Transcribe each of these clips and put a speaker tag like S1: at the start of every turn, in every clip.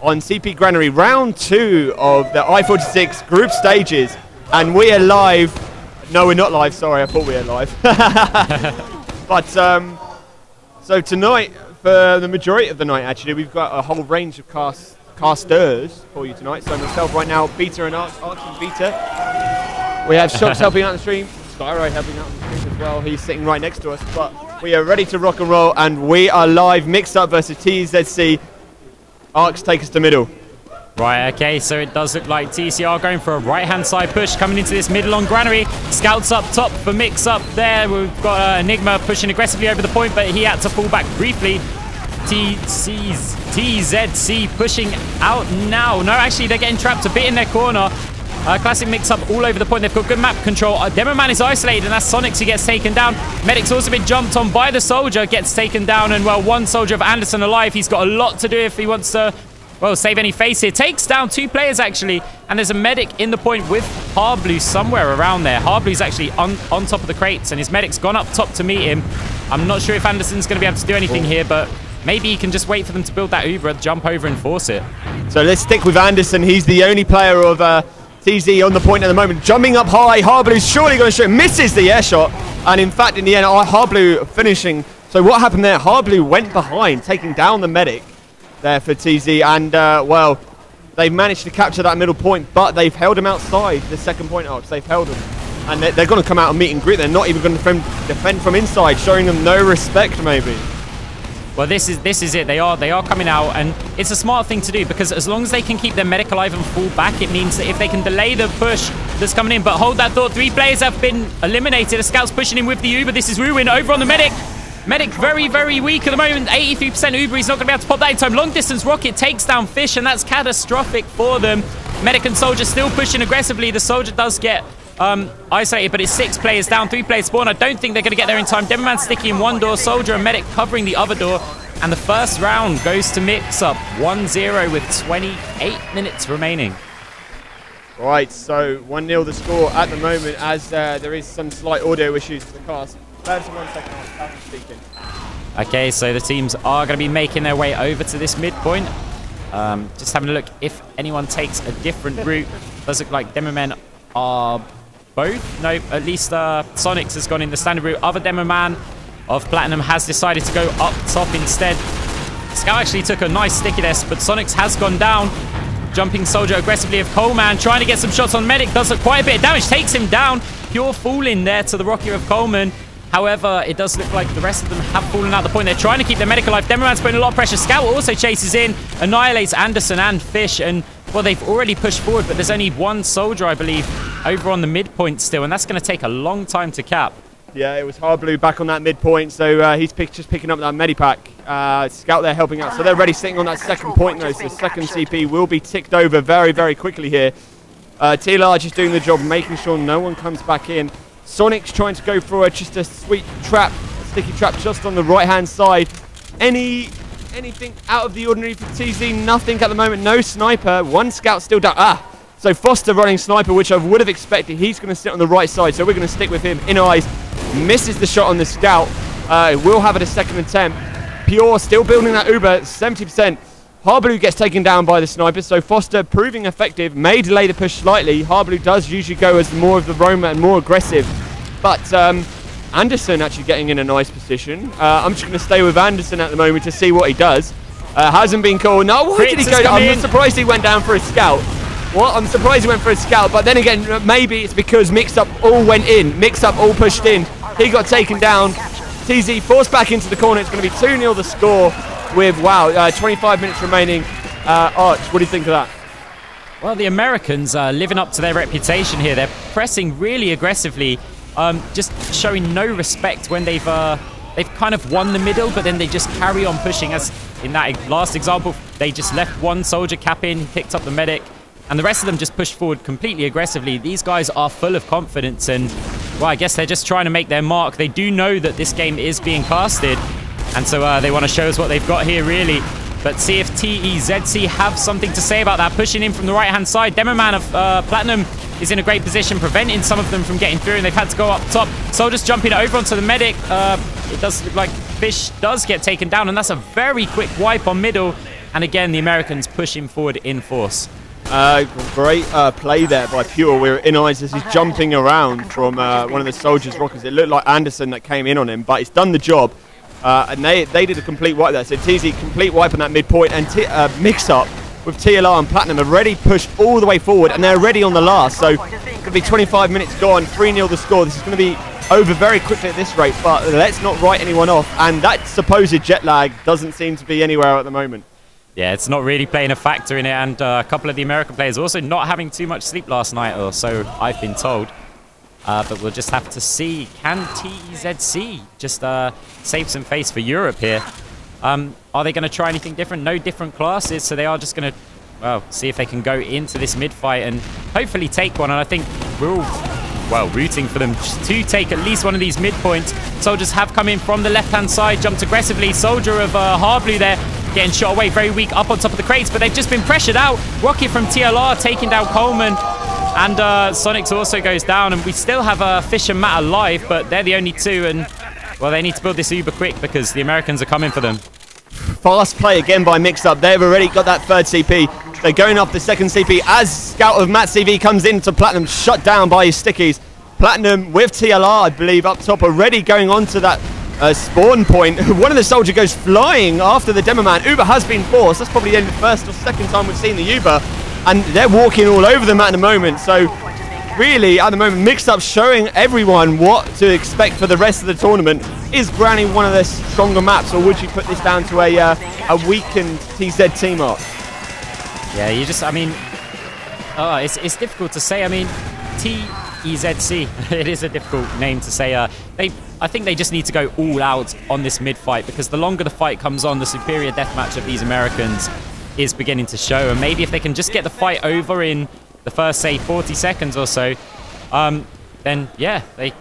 S1: on CP Granary, round two of the I-46 group stages. And we are live. No, we're not live. Sorry, I thought we were live. but, um, so tonight, for the majority of the night, actually, we've got a whole range of cast casters for you tonight. So myself right now, Beta and Arx, Arx and Beta. We have Shox helping out on the stream, Skyro helping out on the stream as well. He's sitting right next to us. But we are ready to rock and roll, and we are live. Mix up versus TEZC. Arx take us to middle.
S2: Right, okay, so it does look like TCR going for a right-hand side push coming into this middle on Granary. Scouts up top for Mix up there. We've got uh, Enigma pushing aggressively over the point, but he had to fall back briefly. TC's, TEZC pushing out now. No, actually, they're getting trapped a bit in their corner. Uh, classic mix-up all over the point. They've got good map control. Uh, Demoman is isolated, and that's Sonix who gets taken down. Medic's also been jumped on by the soldier, gets taken down, and, well, one soldier of Anderson alive. He's got a lot to do if he wants to well, save any face here. Takes down two players, actually. And there's a medic in the point with Harbleu somewhere around there. Harbleu's actually on, on top of the crates, and his medic's gone up top to meet him. I'm not sure if Anderson's going to be able to do anything here, but maybe he can just wait for them to build that Uber, jump over and force it.
S1: So let's stick with Anderson. He's the only player of uh, TZ on the point at the moment. Jumping up high. Harbleu's surely going to shoot. Misses the air shot. And in fact, in the end, Harbleu finishing. So what happened there? Harbleu went behind, taking down the medic there for TZ. And, uh, well, they've managed to capture that middle point, but they've held him outside the second point Arx. They've held him. And they're, going to come out and meet and greet. They're not even going to defend from inside, showing them no respect, maybe.
S2: Well, this is this is it. They are they are coming out, and it's a smart thing to do because as long as they can keep their medic alive and fall back, it means that if they can delay the push that's coming in. But hold that thought. Three players have been eliminated. A scout's pushing in with the Uber. This is Ruwin over on the medic. Medic very, very weak at the moment. 83% Uber. He's not going to be able to pop that in time. Long distance rocket takes down Fish, and that's catastrophic for them. Medic and Soldier still pushing aggressively. The Soldier does get um, isolated, but it's six players down, three players spawn. I don't think they're going to get there in time. Demoman sticky in one door, Soldier and Medic covering the other door. And the first round goes to Mix Up 1-0 with 28 minutes remaining.
S1: Right, so 1-0 the score at the moment as uh, there is some slight audio issues for the cast. one second, speaking.
S2: Okay, so the teams are going to be making their way over to this midpoint. Um, just having a look if anyone takes a different route. Does look like Demomen are both. At least uh, Sonix has gone in the standard route. Other Demoman of Platinum has decided to go up top instead. Scout actually took a nice sticky there, but Sonix has gone down. Jumping Soldier aggressively of Coleman, trying to get some shots on Medic, does quite a bit of damage, takes him down. Pyyyour fall in there to the Rocket of Coleman. However, it does look like the rest of them have fallen out of the point. They're trying to keep their medic alive. Demoman's putting a lot of pressure. Scout also chases in, annihilates Anderson and Fish, and, well, they've already pushed forward, but there's only one soldier, I believe, over on the midpoint still, and that's going to take a long time to cap.
S1: Yeah, it was Harbleu back on that midpoint, so uh, he's pick, just picking up that medipack. Uh, Scout there helping out, so they're ready sitting on that second point though, so the second CP will be ticked over very, very quickly here. Uh, T-Large is doing the job, making sure no one comes back in. Sonix's trying to go for a, just a sweet trap, a sticky trap just on the right-hand side. Any anything out of the ordinary for TZ? Nothing at the moment, no sniper. One scout still down. Ah, so Foster running sniper, which I would have expected. He's going to sit on the right side, so we're going to stick with him. In eyes, misses the shot on the scout. Uh, will have it a second attempt. Pyyyour still building that Uber, 70%. Harbleu gets taken down by the sniper, so Foster proving effective, may delay the push slightly. Harbleu does usually go as more of the roamer and more aggressive, but um, Anderson actually getting in a nice position. Uh, I'm just going to stay with Anderson at the moment to see what he does. Uh, hasn't been called. No, why did he go? I'm in. surprised he went down for a scout. Well, I'm surprised he went for a scout, but then again, maybe it's because Mix-Up all went in. Mix-Up all pushed in. He got taken down. TZ forced back into the corner. It's going to be 2-0 the score with, wow, uh, 25 minutes remaining. Uh, Arx, what do you think of that?
S2: Well, the Americans are living up to their reputation here. They're pressing really aggressively, um, just showing no respect when they've uh, they've kind of won the middle, but then they just carry on pushing. As in that last example, they just left one soldier cap in, picked up the medic, and the rest of them just pushed forward completely aggressively. These guys are full of confidence and, well, I guess they're just trying to make their mark. They do know that this game is being casted, and so uh, they want to show us what they've got here, really. But see if TEZC have something to say about that. Pushing in from the right-hand side. Demoman of uh, Platinum is in a great position, preventing some of them from getting through, and they've had to go up top. Soldiers jumping over onto the medic. Uh, it does look like Fish does get taken down, and that's a very quick wipe on middle. And again, the Americans pushing forward in force.
S1: Uh, great uh, play there by Pyyyour. We're in eyes as he's jumping around from uh, one of the soldiers' rockets. It looked like Anderson that came in on him, but he's done the job. Uh, and they they did a complete wipe there. So TZ complete wipe on that midpoint and t- uh, mix up with TLR and Platinum have already pushed all the way forward and they're ready on the last. So it's going to be 25 minutes gone, 3 0 the score. This is going to be over very quickly at this rate, but let's not write anyone off. And that supposed jet lag doesn't seem to be anywhere at the moment.
S2: Yeah, it's not really playing a factor in it, and uh, a couple of the American players also not having too much sleep last night, or so I've been told. Uh, but we'll just have to see. Can TEZC just uh, save some face for Europe here? Um, are they going to try anything different? No different classes, so they are just going to, well, see if they can go into this mid fight and hopefully take one. And I think we're all, well, rooting for them to take at least one of these mid points. Soldiers have come in from the left-hand side, jumped aggressively. Soldier of uh, Harbleu there getting shot away, very weak up on top of the crates, but they've just been pressured out. Rocket from TLR taking down Coleman. And uh, Sonix also goes down, and we still have uh, Fish and Matt alive, but they're the only two, and well, they need to build this uber quick because the Americans are coming for them.
S1: Fast play again by Mix-Up. They've already got that third CP. They're going off the second CP as Scout of Matt CV comes into Platinum, shut down by his stickies. Platinum with TLR, I believe, up top, already going on to that uh, spawn point. One of the soldiers goes flying after the demo man. Uber has been forced. That's probably the first or second time we've seen the Uber. And they're walking all over them at the moment. So really, at the moment, mixed up showing everyone what to expect for the rest of the tournament. Is Granary one of their stronger maps, or would you put this down to a, uh, a weakened TZ team up?
S2: Yeah, you just, I mean, oh, it's, it's difficult to say. I mean, TEZC, it is a difficult name to say. Uh, they, I think they just need to go all out on this mid fight because the longer the fight comes on, the superior deathmatch of these Americans is beginning to show. And maybe if they can just get the fight over in the first, say, 40 seconds or so, um, then yeah, they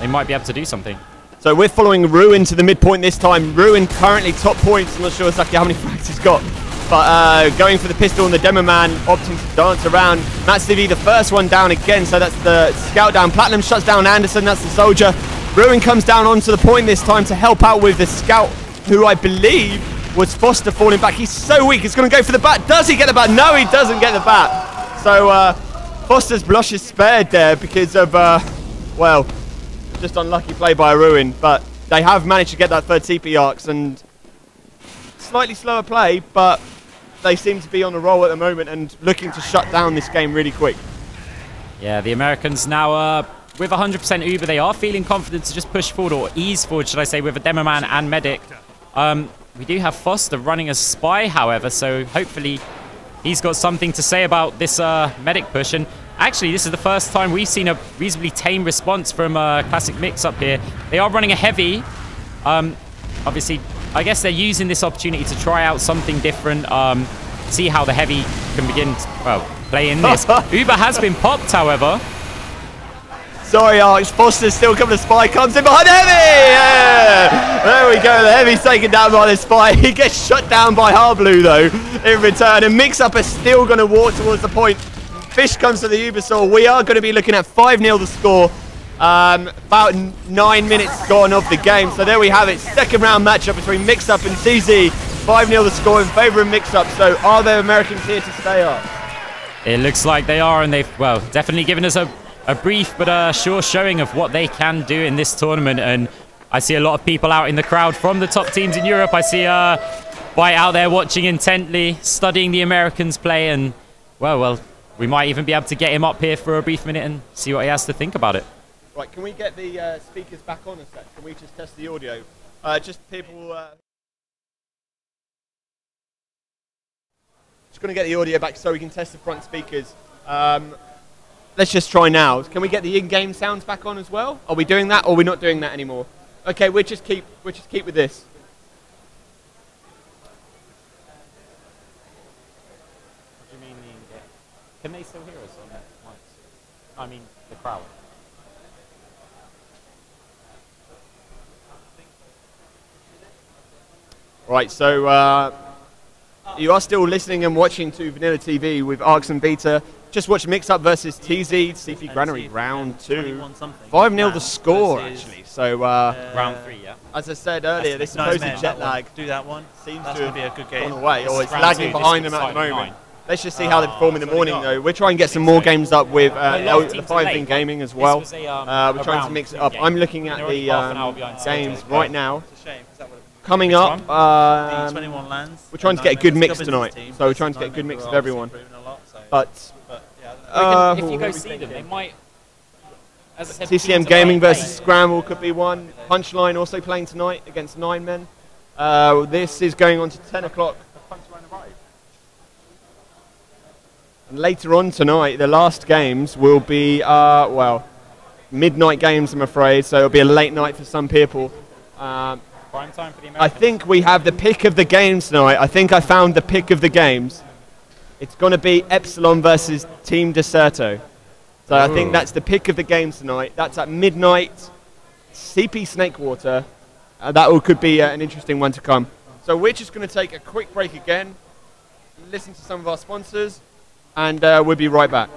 S2: they might be able to do something.
S1: So we're following Ruwin to the midpoint this time. Ruwin currently top points. I'm not sure exactly how many frags he's got. But uh, going for the pistol and the demo man, opting to dance around. MattCV, the first one down again. So that's the scout down. Platinum shuts down Anderson. That's the soldier. Ruwin comes down onto the point this time to help out with the scout, who I believe was Foster falling back. He's so weak. He's going to go for the bat. Does he get the bat? No, he doesn't get the bat. So uh, Foster's blush is spared there because of, uh, well, just unlucky play by a Ruwin. But they have managed to get that third TP Arx and slightly slower play, but they seem to be on a roll at the moment and looking to shut down this game really quick.
S2: Yeah, the Americans now uh, with 100% Uber, they are feeling confident to just push forward or ease forward, should I say, with a demo man and medic. Um, we do have Foster running as spy, however, so hopefully he's got something to say about this uh, medic push. And actually, this is the first time we've seen a reasonably tame response from uh, Classic Mix up here. They are running a heavy. Um, obviously, I guess they're using this opportunity to try out something different, um, see how the heavy can begin, well, play in this. Uber has been popped, however.
S1: Sorry, Arx. Foster's still coming to Spy. Comes in behind Heavy. Yeah. There we go. The Heavy's taken down by the Spy. He gets shut down by Harbleu, though, in return. And Mix-Up is still going to walk towards the point. Fish comes to the Ubisoft. We are going to be looking at 5-0 the score. Um, about nine minutes gone of the game. So there we have it. Second round matchup between Mix-Up and TZ. 5-0 the score in favour of Mix-Up. So are the Americans here to stay up?
S2: It looks like they are, and they've, well, definitely given us a a brief but a sure showing of what they can do in this tournament. And I see a lot of people out in the crowd from the top teams in Europe. I see uh, White out there watching intently, studying the Americans play. And, well, well, we might even be able to get him up here for a brief minute and see what he has to think about it.
S1: Right, can we get the uh, speakers back on a sec? Can we just test the audio? Uh, just people... Uh... Just going to get the audio back so we can test the front speakers. Um, Let's just try now. Can we get the in-game sounds back on as well? Are we doing that or are we not doing that anymore? Okay, we'll just keep we'll just keep with this.
S2: What do you mean the in-game? Can they still hear us on that mics? I mean the crowd.
S1: Right, so uh, You are still listening and watching to Vanilla TV with Arx and Beta. Just watch Mix Up versus TZ, CP Granary, round two. 5 0 the score, actually. So, uh,
S3: uh,
S2: Round three, yeah.
S1: as I said earlier, this supposed jet lag
S3: Do that one.
S1: seems to
S3: be a good game.
S1: gone away, or it's lagging behind them at the moment. Let's just see how they
S3: Ah,
S1: perform in the morning, though. We're trying to get some more games up with uh,
S2: A lot
S1: L-
S2: of
S1: the 5
S2: are
S1: in gaming as well.
S2: um,
S1: Uh, we're trying to mix it up. I'm looking at the
S2: half an hour
S1: um, games right now.
S3: It's a shame. 'Cause that would've-
S1: Coming
S2: Which
S1: up,
S3: the
S1: um,
S3: 21 lands.
S1: we're trying to get a good mix
S3: It's still a
S1: tonight,
S3: business
S1: so we're trying to get a good mix of everyone.
S3: obviously improving a lot, so-
S1: but
S3: but, yeah,
S2: We can-
S1: Uh,
S2: if you go
S1: we
S2: see them, they might. As I said,
S1: TCM Gaming versus
S2: late.
S1: Scramble could be one. Punchline also playing tonight against Nine Men. Uh, this is going on to 10 o'clock. And later on tonight, the last games will be, uh, well, midnight games, I'm afraid, so it'll be a late night for some people. Um,
S2: Prime time for the
S1: I think we have the pick of the games tonight. I think I found the pick of the games. It's going to be Epsilon versus Team Deserto. So I think that's the pick of the games tonight. That's at midnight. CP Snakewater. Uh, that will, could be uh, an interesting one to come. So we're just going to take a quick break again, listen to some of our sponsors, and uh, we'll be right back.